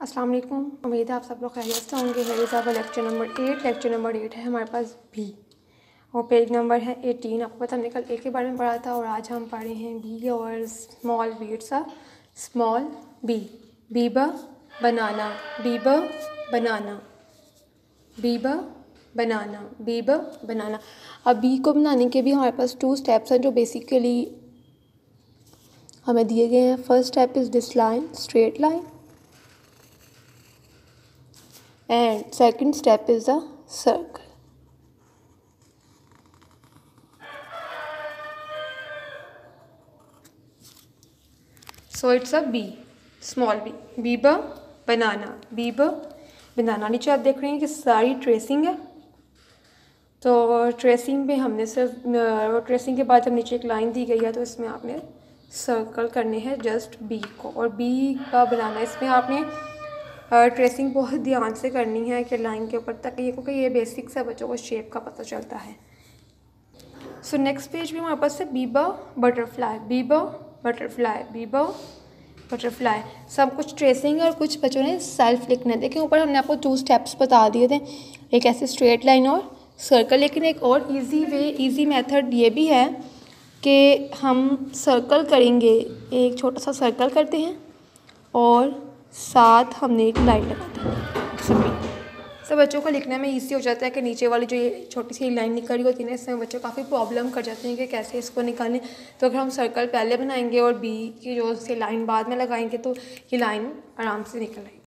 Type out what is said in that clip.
अस्सलाम वालेकुम। उम्मीद है आप सब लोग खैरियत से होंगे। है साहब lecture number eight lecture number eight है हमारे पास बी और पेज नंबर है एटीन आपको पता हमने कल ए के बारे में पढ़ा था और आज हम पढ़े हैं बी और small B it's a small B Biba banana Biba banana Biba banana Biba बनाना अब बी को बनाने के भी हमारे पास टू स्टेप्स हैं जो बेसिकली हमें दिए गए हैं। First step is this line straight line and second step is the circle so it's a b, small b. Biba banana Biba बनाना नीचे आप देख रहे हैं कि सारी ट्रेसिंग है। तो ट्रेसिंग में हमने सिर्फ़ ट्रेसिंग के बाद जब नीचे एक लाइन दी गई है तो इसमें आपने सर्कल करने हैं जस्ट बी को। और बी का बनाना इसमें आपने ट्रेसिंग बहुत ध्यान से करनी है कि लाइन के ऊपर तक ये, क्योंकि ये बेसिक सा बच्चों को शेप का पता चलता है। सो नेक्स्ट पेज भी हमारे पास है Biba butterfly Biba butterfly Biba butterfly सब कुछ ट्रेसिंग और कुछ बच्चों ने सेल्फ लिखना है। देखिए ऊपर हमने आपको टू स्टेप्स बता दिए थे, एक ऐसे स्ट्रेट लाइन और सर्कल लेकिन एक और इजी वे इजी मेथड ये भी है कि हम सर्कल करेंगे। एक छोटा सा सर्कल करते हैं और साथ हमने एक लाइन लगा दी। सभी सब बच्चों को लिखने में इजी हो जाता है कि नीचे वाली जो ये छोटी सी लाइन निकल रही होती है ना इसमें बच्चे काफ़ी प्रॉब्लम कर जाते हैं कि कैसे इसको निकालें तो अगर हम सर्कल पहले बनाएँगे और बी की जो से लाइन बाद में लगाएँगे तो ये लाइन आराम से निकल आएगी।